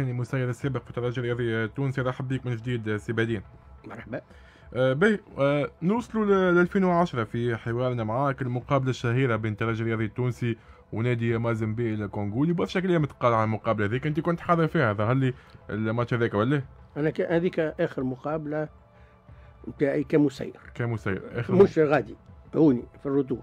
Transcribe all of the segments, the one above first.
يعني مسير السابق في الترجي الرياضي التونسي. رحب بك من جديد سي بدين مرحبا. آه باهي آه نوصلوا ل 2010 في حوارنا معاك المقابله الشهيرة بين الترجي الرياضي التونسي ونادي مازمبي الكونغولي برشا كلام تقال عن المقابلة هذيك. أنت كنت حاضر فيها ظهر لي الماتش هذاك ولا؟ أنا هذيك آخر مقابلة نتاعي كمسير. كمسير. آخر مش غادي هوني في ال retour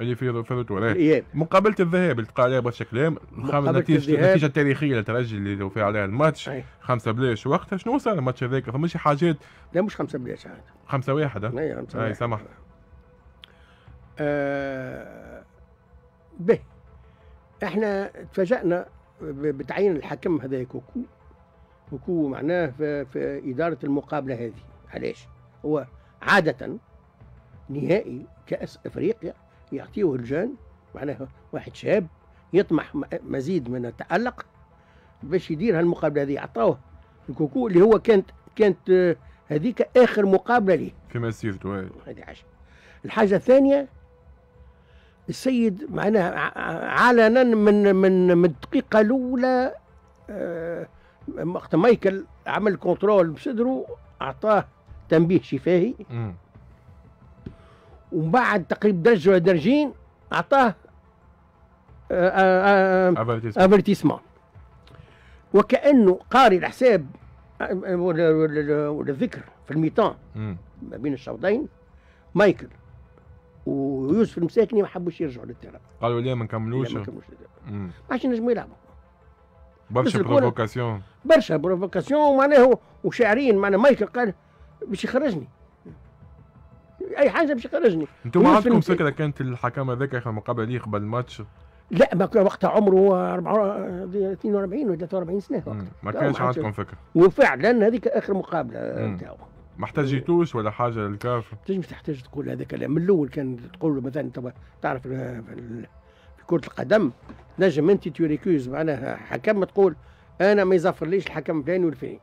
اللي في في ال retour الاياب مقابلة الذهاب اللي تقال عليها برشا كلام النتيجه النتيجه التاريخيه للترجي اللي لو في عليها الماتش. أي. خمسة بلاش وقتها شنو صار الماتش هذاك؟ فما شي حاجات. لا مش خمسة بلاش هذا خمسة واحد أي خمسة أي سامح. آه به. إحنا تفاجأنا بتعيين الحكم هذا كوكو كوكو معناه في, في إدارة المقابلة هذه. علاش؟ هو عادة نهائي كأس أفريقيا يعطيه الجان معناها واحد شاب يطمح مزيد من التألق باش يدير هالمقابلة هذه. عطاوه الكوكو اللي هو كانت كانت هذيك آخر مقابلة ليه. في مسيرته هذه حاجة الحاجة الثانية السيد معناها علنا من من من الدقيقة الأولى وقت مايكل عمل كنترول بصدره أعطاه تنبيه شفاهي. ومن بعد تقريبا درجة ولا درجين أعطاه avertissement وكأنه قاري الحساب ولا الذكر في ال mi-temps ما بين الشوطين مايكل ويوسف المساكني ما حبوش يرجعوا لل terrain قالوا ليه ما نكملوش؟ ما نكملوش ما عادش نجموا يلعبوا. برشا provocation برشا provocation معناه وشاعرين معناه مايكل قال باش يخرجني. أي حاجة باش يخرجني. أنتم ما عندكم فكرة كانت الحكم هذاك اخر مقابله ليه قبل الماتش؟ لا ما كان وقتها عمره 42 ولا 43 سنة. وقتها ما كانش عندكم فكرة. وفعلا هذيك آخر مقابلة نتاعو. ما احتاجيتوش ولا حاجة للكاف؟ تنجم تحتاج تقول هذا كلام من الأول كان تقول مثلا تعرف في كرة القدم نجم أنت توريكوز معناها حكم تقول أنا ما يزفرليش الحكم الفلاني والفلاني.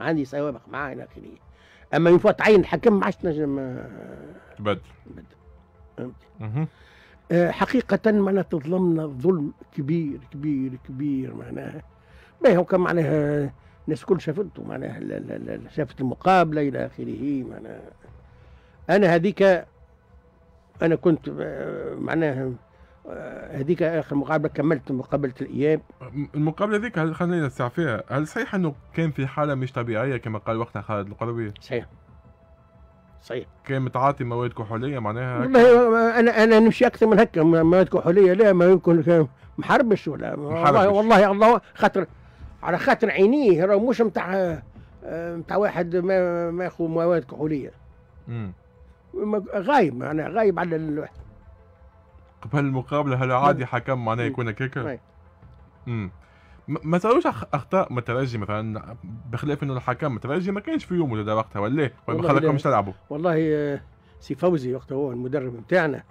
عندي سوابق معاه إلى اخره أما من فوت تعين الحكم ما عادش تنجم تبدل تبدل حقيقة معناها تظلمنا ظلم كبير كبير كبير معناها. ما هو كان معناها الناس الكل شافته معناها شافت المقابلة إلى آخره معناها. أنا هذيك أنا كنت معناها هذيك آخر مقابلة كملت مقابلة الإياب. المقابلة ذيك هل خلينا نستع فيها. هل صحيح أنه كان في حالة مش طبيعية كما قال وقتها خالد القروي؟ صحيح. صحيح. كان متعاطي مواد كحولية معناها والله أنا أنا نمشي أكثر من هكا. مواد كحولية لا ما يمكن محربش ولا محربش. والله والله الله خاطر على خاطر عينيه. راه مش نتاع نتاع واحد ما ماخذ مواد كحولية. امم غايب معناها غايب على ال... قبل المقابله هل عادي حكم معناه يكون هكاك؟ امم ما صاروش أخطاء الترجي مثلا بخلاف إنه الحكم الترجي ما كانش في يومه وقتها ولا إيه؟ ولا ما خلاكمش تلعبوا؟ والله سي فوزي وقتها هو المدرب نتاعنا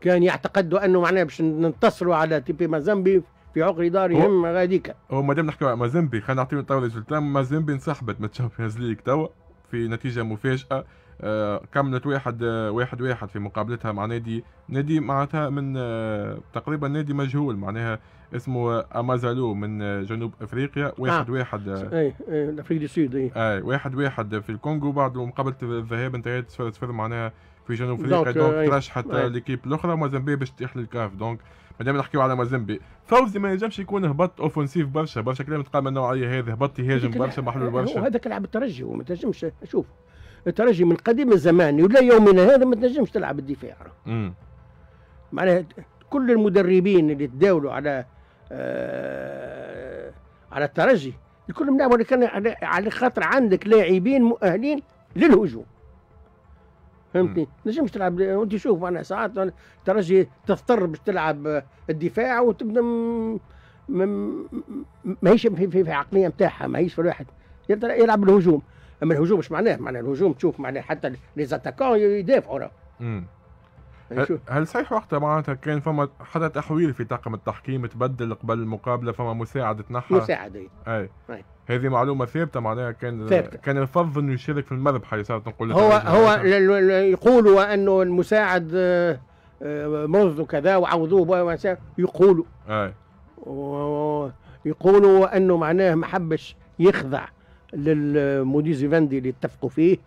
كان يعتقد أنه معناه باش ننتصروا على TP مازامبي في عقر دارهم غاديك. هو ما دام نحكيو على مازيمبي خلينا نعطيو تو résultat مازيمبي انسحبت من ال Champions League توا في نتيجة مفاجأة. آه كملت واحد آه واحد واحد في مقابلتها مع نادي نادي معناتها من آه تقريبا نادي مجهول معناها اسمه أمازالو من جنوب أفريقيا. واحد آه. واحد اي اي افريقيا اي اي واحد واحد في الكونغو بعد مقابلة الذهاب انتهت صفر صفر معناها في جنوب أفريقيا. donc ترشحت l'équipe الأخرى مازامبي باش تروح للكاف donc مادام نحكيو على مازامبي فوزي ما ينجمش يكون هبط offensif برشا. برشا كلام تقال من النوعيه هذه هبط يهاجم برشا محلول برشا. هذاك لعب الترجي وما تنجمش شوف. الترجي من قديم الزمان ولا يومنا هذا ما تنجمش تلعب الدفاع. معناها كل المدربين اللي تداولوا على آه على الترجي الكل لعبوا كان على خاطر عندك لاعبين مؤهلين للهجوم. فهمتني؟ نجمش تلعب وانت شوف معناها ساعات ترجي تضطر باش تلعب الدفاع وتبدأ ماهيش في, في, في عقلية نتاعها ماهيش في الواحد. يلعب الهجوم. أما الهجوم مش معناه معناه الهجوم تشوف معناه حتى لي زاتاكون يدافعوا راه هل, صحيح وقتها معناتها كان فما حتى تحويل في طاقم التحكيم تبدل قبل المقابلة فما مساعد تنحى مساعد أي. أي, أي. هذه معلومة ثابتة معناها كان ثابتة. كان الفضل إنه يشارك في المذبحه صارت نقول هو هو يقولوا أنه المساعد منذ كذا وعوضوه يقولوا. أي. يقولوا أنه معناه ما حبش يخضع. للمودي زيفاندي اللي اتفقوا فيه.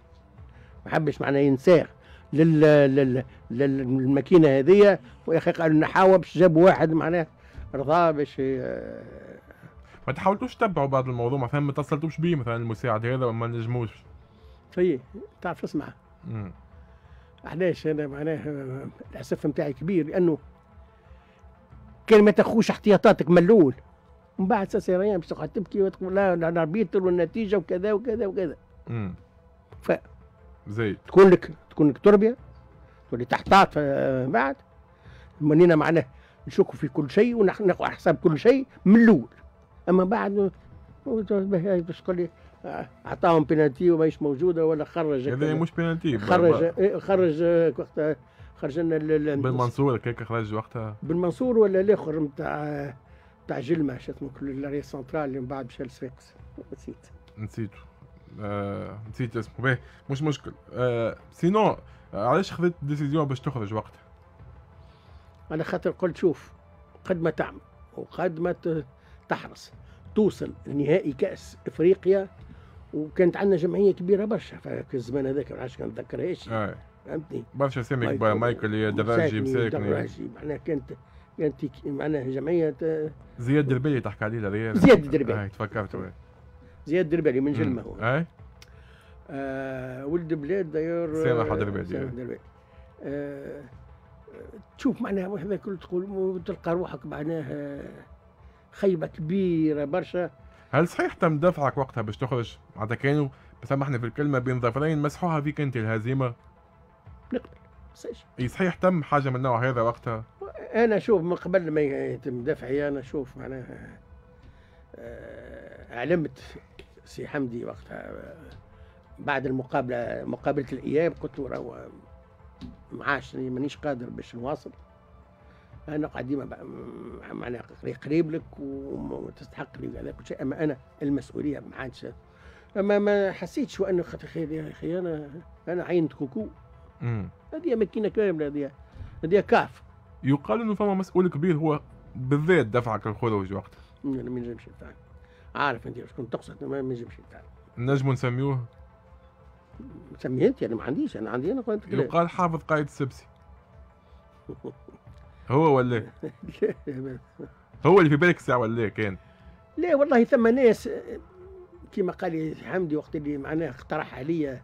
ما حبش معناه ينساغ لل... لل... للماكينة هذه ويا أخي قالوا نحاول باش جابوا واحد معناه رضا باش آه، ما تحاولتوش تتبعوا بعض الموضوع مثلا ما اتصلتوش بيه مثلا المساعد هذا وما نجموش. في تعرف اسمع. علاش أنا معناه الأسف نتاعي كبير لأنه كان ما تاخوش احتياطاتك من الأول. ومن بعد ça sert à rien باش تقعد تبكي وتقول لا لا l'arbitre والنتيجة وكذا وكذا وكذا. مم. ف زيد. تكون لك تكون لك تربية تولي تحتاط آه، بعد. منينا معناه نشكوا في كل شيء وناخذ حساب كل شيء من الأول. أما بعد باش تقول لي آه، أعطاهم بينالتي وماهيش موجودة ولا خرج. هذا مش بينالتي خرج إيه، خرج آه، وقتها خرج لنا بالمنصور هيك خرج وقتها؟ بالمنصور ولا الآخر نتاع نتاع جلمه شو اسمه كل l'arrière central اللي من بعد مشى للصفاقس نسيت. نسيته. آه نسيت اسمه. باهي مش مشكل. آه sinon علاش خذيت décision باش تخرج وقتها؟ على خاطر قلت شوف قد ما تعمل وقد ما تحرص توصل لنهائي كأس إفريقيا وكانت عندنا جمعية كبيرة برشا في الزمان هذاك ما عادش نتذكرهاش آه. فهمتني؟ برشا سامي مايكل- كبار مايكل دراجي مساكني دراجي معناها كانت كانت معناها جمعية آه، زياد دربيلي تحكي عليه الريال زياد الدربيلي. آه تفكرت. زياد دربالي من جلمة هو. أي؟ آه ولد بلاد داير سامح دربالي. سامح دربالي آه تشوف معناها هذا كل تقول تلقى روحك معناها خيبة كبيرة برشا. هل صحيح تم دفعك وقتها باش تخرج؟ معناتها كانوا سامحني في الكلمة بين ظفرين مسحوها فيك انت الهزيمة. نقبل. إي صحيح تم حاجة من النوع هذا وقتها؟ أنا شوف من قبل ما يتم دفعي أنا شوف معناها آه، علمت سي حمدي وقتها بعد المقابلة مقابلة الاياب قلت له راهو معاش مانيش قادر باش نواصل. أنا قاعد ديما معناها قريب- لك وتستحق لي هذا كل شيء أما أنا المسؤولية ما عادش. أما ما حسيتش وانه خاطر خير يا أخي أنا أنا عينت كوكو. هذه ماكينه كاملة هذه هذه كاف يقال إنه فما مسؤول كبير هو بالذات دفعك للخروج وقتها أنا ما نجمش نتاعي عارف أنت شكون تقصد ما ما نجمش نتاعي نجموا نسميوه سميه انت أنا ما عنديش أنا عندي أنا قلت. يقال حافظ قائد السبسي هو ولا هو اللي في بالك الساعة ولا كان؟ لا والله ثم ناس كما قال لي حمدي وقت اللي معناه اقترح عليا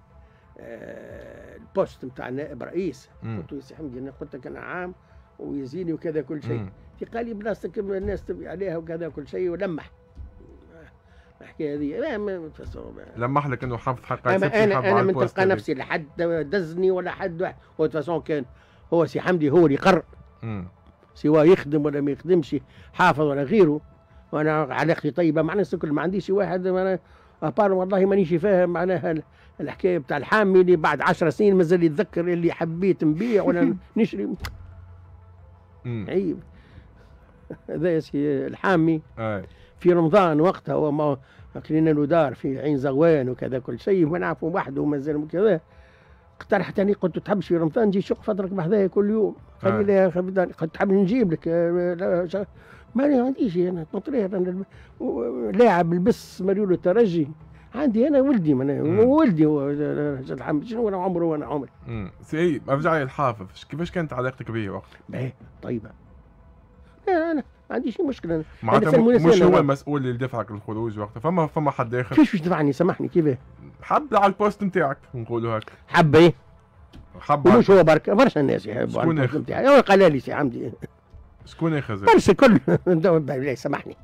آه، ال poste نتاع نائب رئيس. قلت له يا سي حمدي أنا قلت لك أنا عام ويزيني وكذا كل شيء. قال لي بلاصتك الناس تبي عليها وكذا كل شيء ولمح الحكاية هذه لا ما لمح لك إنه حافظ حق أنا أنا من تلقى. نفسي لا حد دزني ولا حد واحد هو فاسون كان هو سي حمدي هو اللي قرر مم. سواء يخدم ولا ما يخدمش حافظ ولا غيره وأنا علاقتي طيبة مع الناس الكل ما عنديش واحد أنا أبار والله مانيش فاهم معناها ال- الحكاية بتاع الحامي اللي بعد عشر سنين مازال يتذكر اللي حبيت نبيع ولا نشري. عيب. هذا يا سي الحامي. في رمضان وقتها وما كلينا له دار في عين زغوان وكذا كل شيء ما نعرفه وحده مازال كذا. اقترحت اني قلت تحبش في رمضان نجي شق فترك بحذايا كل يوم. قال. لي لا يا أخي بداني قلت تحب نجيب لك آه، ما عنديش أنا مطرير أنا لاعب لبس مريول الترجي. عندي أنا ولدي من. ولدي هو الحمد شنو أنا عمره وأنا عمري. سي ارجع لي الحافظ كيفاش كانت علاقتك به وقتها باهي طيبة. لا أنا ما عنديش مشكلة. معناتها مش. هو المسؤول اللي دفعك للخروج وقتها. فما فما حد اخر كيفاش باش تدفعني سامحني كيف؟ حب على poste نتاعك نقولوا هكا. حب إيه؟ حب ومش هو بركه برشا الناس يحبوا شكون هو قال لي سي حمدي شكون اخر زي برشا كل. سامحني.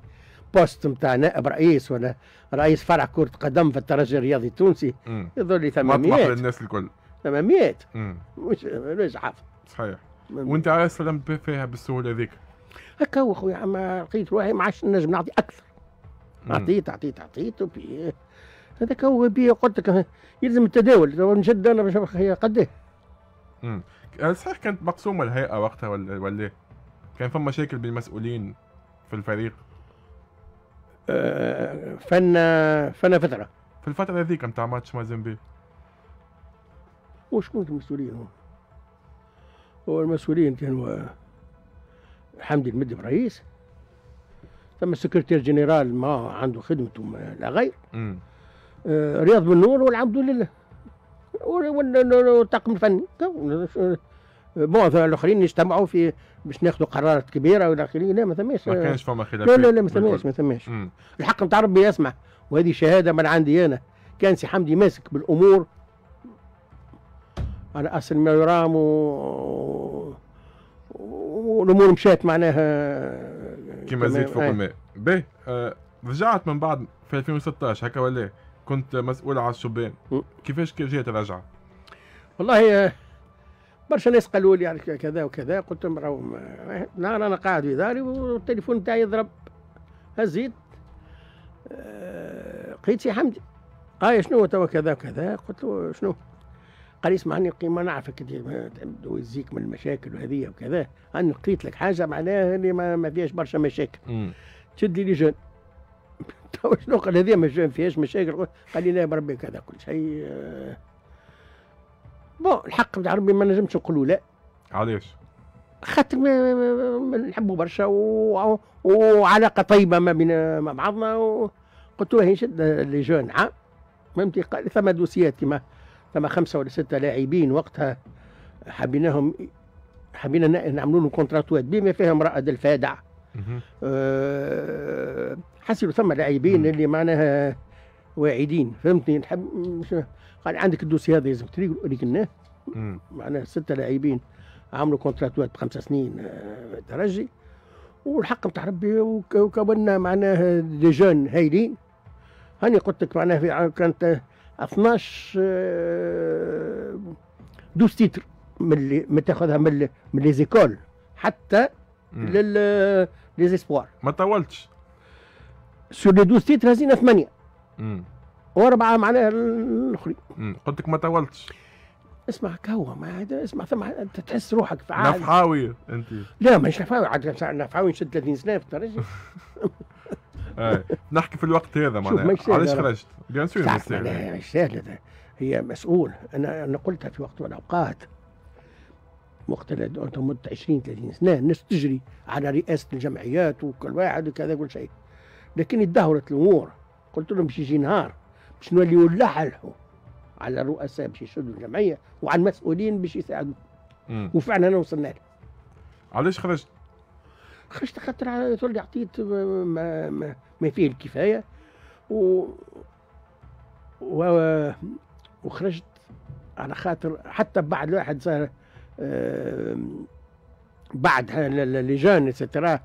poste نتاع نائب رئيس ولا رئيس فرع كرة قدم في الترجي الرياضي التونسي. يظل لي مطمح 800 للناس الكل. 800 مم. مش مش حافظ. صحيح. وأنت سلمت فيها بالسهولة ذيك؟ هكا هو خويا عم لقيت روحي ما عادش نجم نعطي أكثر. مم. اعطيت اعطيت أعطيت وبي هذاك هو بي قلت لك يلزم التداول. نشد أنا باش هي قد مم. هل صحيح كانت مقسومة الهيئة وقتها ولا ولا إيه؟ كان فما مشاكل بين المسؤولين في الفريق؟ فن فن فترة. في الفترة هذيك نتاع ماتش مازيمبي وشكون المسؤولين؟ هو؟ هو المسؤولين كانوا حمدي المدب رئيس ثم السكرتير جنرال ما عنده خدمته لا غير. آه، رياض بن نور والعبد لله. وال- وال- والطاقم الفني. معظم الآخرين يجتمعوا في باش ناخذوا قرارات كبيرة والى اخره لا ما ثماش. ما كانش فما خلافات لا لا لا ما. ثماش ما ثماش. الحق نتاع ربي يسمع. وهذه شهادة من عندي أنا. كان سي حمدي ماسك بالأمور. على أصل ما يرام و... والأمور مشات معناها كيما زيد فوق آه. الماء. باهي آه رجعت من بعد في 2016 هكا ولا كنت مسؤول على الشبان. كيفاش كي جات الرجعة؟ والله آه، برشا ناس قالوا لي يعني كذا وكذا قلت لهم راهو نهار أنا قاعد في داري والتليفون تاعي يضرب. هزيت. آه، لقيت سي حمدي آه شنو توا كذا وكذا. قلت له شنو؟ قال لي اسمعني نعرفك ما تبدو يزيك من المشاكل وهذه وكذا. أنا لقيت لك حاجة معناها اللي ما, فيهاش برشا مشاكل. تشد les jeunes. توا شنو قال؟ هذه ما فيهاش مشاكل. قال لي لا بربي كذا كل شيء. آه. bon الحق بتاع ربي ما نجمش نقولوا لا علاش؟ خاطر نحبوا برشا و... وعلاقة طيبة ما بين مع بعضنا وقلت له نشد les jeunes عام فهمتي قال ثم dossier ات كما ثم خمسة ولا ستة لاعبين وقتها حبيناهم حبينا نعملوا لهم contrat وات بما فيهم رائد الفادع. أه حسيلوا ثم لاعبين. اللي معناها واعدين فهمتني نحب قال عندك الدوسي هذا لازم تريق لكناه مم. معناها ستة لاعبين عملوا كونتراتوات بخمس سنين آه، ترجي والحق نتاع ربي وك- وكونا معناها دي جون هايلين هاني قلت لك معناها في كانت 12 آه، دوس تيتر من اللي من تاخذها من من لي زيكول حتى. لل لي زيسبوار ما طولتش سور لي دوس تيتر هزينا ثمانيه. واربعة معناها الآخرين. قلت لك ما طولتش. اسمع كهوة ما هذا اسمع ثم انت تحس روحك في عالم. نفحاوي أنت. لا مش نفاوي عاد نفاوي نشد 30 سنة في الترجي أي نحكي في الوقت هذا معناها. علاش. خرجت؟ بيان سور مش. هي مسؤول. أنا أنا قلتها في وقت من الأوقات. وقت مت 20 30 سنة الناس تجري على رئاسة الجمعيات وكل واحد وكذا كل شيء. لكن اتدهورت الأمور. قلت لهم باش يجي نهار. باش نوليو نلحلحوا على الرؤساء باش يشدوا الجمعية وعلى المسؤولين باش يساعدوا. وفعلا وصلنا له علاش خرجت؟ خرجت خاطر تولي عطيت ما, ما, ما فيه الكفاية و, و وخرجت على خاطر حتى بعد الواحد صار آم، بعد اللجان اتسترا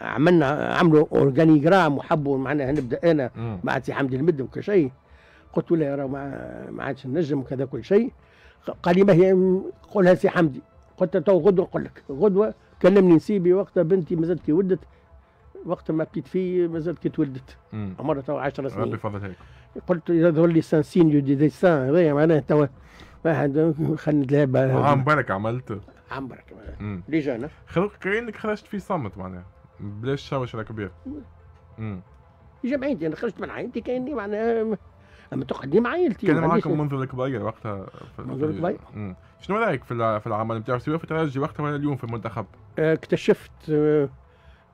عملنا عملوا organigramme وحبوا معناها نبدأ أنا. مع سي حمدي المدب وكل شيء قلت له راه ما عادش نجم وكذا كل شيء. قال لي ما هي قولها سي حمدي. قلت له تو غدوة نقول لك. غدوة كلمني نسيبي وقتها بنتي مازالت كي ولدت وقت ما بكيت فيه مازالت كي تولدت. عمرها تو 10 ربي سنين يفضل هيك قلت له يظهر لي سانسينيو دي ديسان هذايا معناها تو واحد خلينا نتلاعب. عام برك عملت. مم. لي جانا. خلق كأنك خرجت في صمت معناها. بلاش شوشرة كبير. مم. جمعيتي أنا خرجت من عائلتي كاني معناها اما تقعد لي مع عائلتي كان معاكم منذ الكبير وقتها منذ الكبير. مم. شنو رأيك في في العمل نتاعو سواء في الترجي وقتها ولا اليوم في المنتخب؟ آه، اكتشفت آه،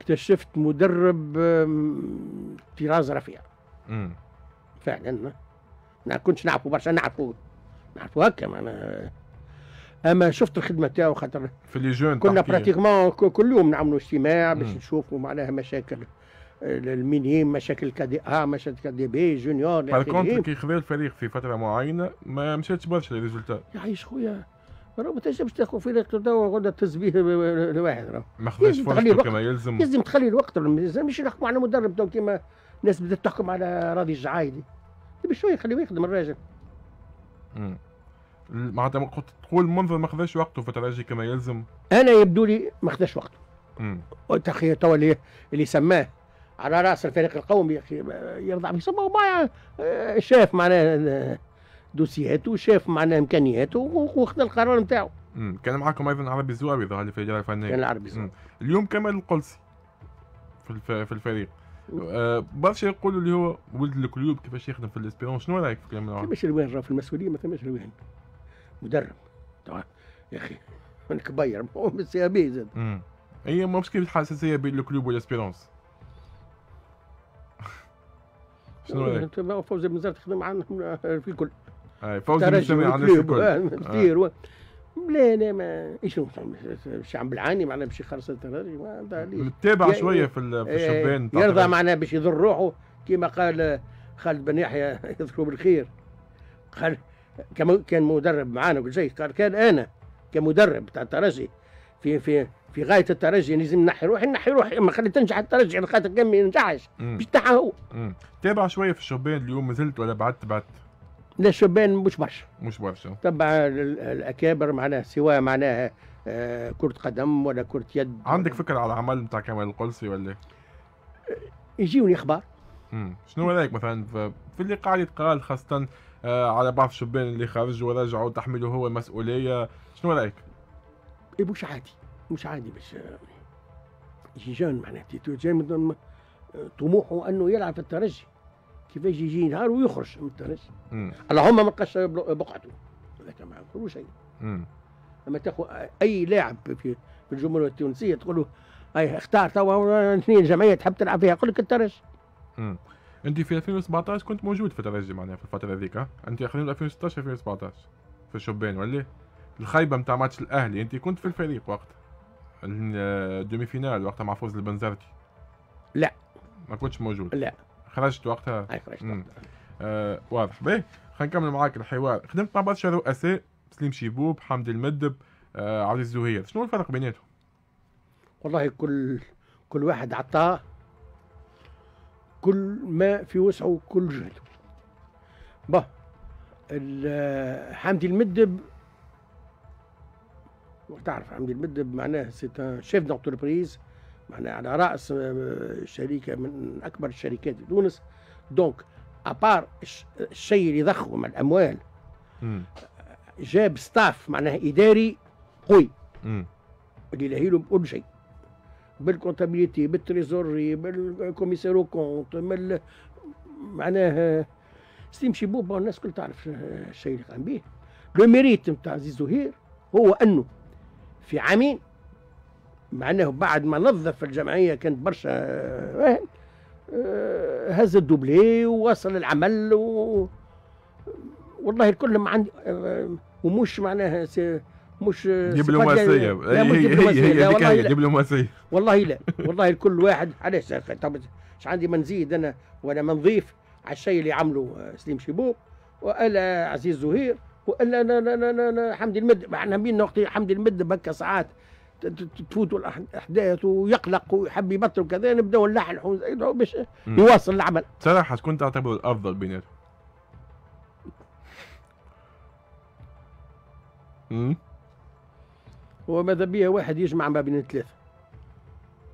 اكتشفت مدرب طراز رفيع مم. فعلا ما كنتش نعرفه برشا نعرفه نعرفه هكا معناها أما شفت الخدمة تاعو خاطر في لي جون كنا. براتيكمون كل يوم نعملوا اجتماع باش. نشوفوا معناها مشاكل آه، المينيم مشاكل كدي ا مشاكل كدي بي جونيور بار آخره. كونتر كي خذا الفريق في فترة معينة ما مشاتش برشا ريزولتا يعيش خويا راه ما تنجمش تاخذ فريق توا غدا تسبيه لواحد راه ما خذاش فرصته. كما يلزم لازم تخلي الوقت ما لازمش يحكموا على مدرب تو كيما الناس بدات تحكم على راضي الجعايدي بشويه خليه يخدم الراجل. معناتها تقول منذ ما خذاش وقته في الترجي كما يلزم أنا يبدو لي ما خداش وقته مم. قلت أخي توا اللي اللي سماه على رأس الفريق القومي يا أخي يرضى بيسموه معاه آه، شاف معناه دوسياته شاف معناه إمكانياته واخذ القرار نتاعو. كان معاكم أيضا عربي الزوابي ظهر لي في كان الفنيه العربي مم. صح. اليوم كمال القلسي في الف... في الفريق آه برشا يقولوا اللي هو ولد الكلوب كيفاش يخدم في الاسبيرون شنو رأيك في كلام العربي؟ ثماش الوين راه في المسؤولية ما ثماش الوين مدرب يا أخي كبير هو بالسي بي زاد مم. هي مشكله الحساسيه بين الكلوب والاسبيرونس شنو رأيك؟ فوزي بن زرت خدم معنا في الكل. اي فوزي مجتمع على الناس وكليب الكل. كثير. لا لا ما إيش باش عم بالعاني معناها باش يخلص ليش متابع شوية في في إيه، الشبان يرضى الترجي. معناه باش يضر روحه كما قال خالد بن يحيى يذكره بالخير. قال كان مدرب معانا وكل شيء. قال كان أنا كمدرب تاع الترجي في في في غاية الترجي لازم نحي روحي نحي روحي ما خلي تنجح الترجي على خاطر كان ما ينجحش. باش تنحى هو. تابع شوية في الشبان اليوم ما زلت ولا بعدت بعدت لا الشبان مش برشا مش برشا تبع ال- الأكابر معناها سواء معناها آه، كرة قدم ولا كرة يد عندك فكرة على العمل نتاع كمال القلسي ولا؟ يجيوني أخبار. شنو رأيك مثلا في اللي قاعد يتقال خاصة آه على بعض الشبان اللي خرجوا ورجعوا تحمله هو المسؤولية شنو رأيك؟ إيه مش عادي مش عادي بس آه، يجي جون معناها تيتو جاي من آه، طموحه أنه يلعب في الترجي كيفاش يجي نهار ويخرج من الترجي. اللهم ما لقاش بل- بقعته هذاك ما كل شيء. لما تاخذ أي لاعب في في الجمهورية التونسية تقول له أي اختار توا اثنين جمعية تحب تلعب فيها يقول لك الترجي. أنت في 2017 كنت موجود في الترجي معناها في الفترة هذيك؟ أنت خلينا 2016 2017 في الشبان ولا الخيبه نتاع ماتش الأهلي. انت كنت في الفريق وقتها ال demi-finale وقتها مع فوزي البنزرتي. لا. ما كنتش موجود. لا. خرجت وقتها؟ هاي خرجت. آه واضح. باهي. خلينا نكمل معاك الحوار. خدمت مع برشا رؤساء سليم شيبوب حمدي المدب آه عزيز الزهير. شنو الفرق بيناتهم؟ والله كل كل واحد عطاه كل ما في وسعه كل جهده با ال- حمدي المدب تعرف حمدي المدب معناه سي chef d'entreprise معناه على رأس آه، شركة من أكبر الشركات في تونس donc à part الشيء اللي يضخم الأموال. جاب staff معناه إداري قوي. اللي لاهي له بكل شيء بالكونتابيليتي بالتريزوري بالكوميسارو كونت بال معناه سليم شيبوب الناس الكل تعرف الشيء اللي قام به le mérite نتاع عزيز زهير هو أنه في عامين معناه بعد ما نظف الجمعية كانت برشا آه، آه، هز ال doublé ووصل العمل و... والله الكل ما عندي آه، ومش معناها سي- مش دبلوماسيه لا مش والله هي لا دبلوماسيه والله لا. والله الكل واحد علاش؟ طب مش عندي ما نزيد أنا ولا ما نضيف على الشيء اللي عمله آه، سليم شيبوب وألا عزيز زهير. وإلا لا لا لا لا, لا حمدي المد معنا بينا وقت حمدي المد هكا ساعات تفوتوا الأحداث ويقلق ويحب يبطل وكذا نبداو نلحن ونزيدوا باش. يواصل العمل بصراحه شكون تعتبره الافضل بيناتهم؟ مم. وماذا بيا واحد يجمع ما بين الثلاثة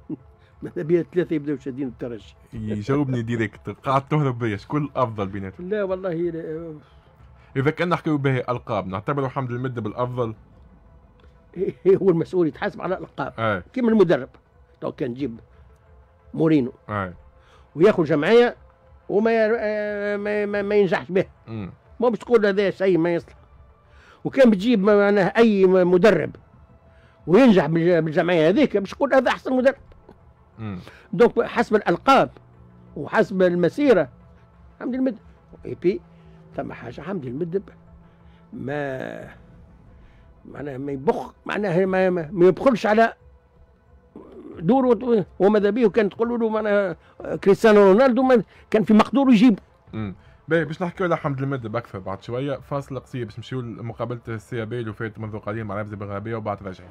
ماذا بيا الثلاثة يبداو شادين الترجي يجاوبني directe قاعد تهرب بيا شكون الأفضل بيناتهم؟ لا والله لا إذا كان نحكيو به ألقاب نعتبره حمد المدب الافضل هو المسؤول يتحاسب على الألقاب. اي كيما المدرب. تو كان تجيب مورينو. اي وياخذ جمعية وما آه، ما, ما, ما ينجحش به. ما باش تقول هذا شيء ما يصلح. وكان بتجيب معناه أي مدرب وينجح بالج- بالجمعية هذيك باش تقول هذا أحسن مدرب. donc حسب الألقاب وحسب المسيرة حمدي المدب اي بي ثم حاجة حمدي المدب ما معناها ما يبخ معناها ما, ما, يبخلش على دوره وماذا به كان تقول له معناها كريستيانو رونالدو كان في مقدور يجيب. باهي باش نحكيو على حمد المدب أكثر بعد شوية. فاصل قصير باش نمشيو لمقابلة السي بي اللي فاتت منذ قليل مع نبذه بغابيه وبعد راجعين.